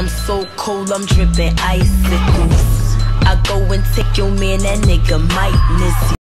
I'm so cold, I'm dripping icicles. I go and take your man, that nigga might miss you.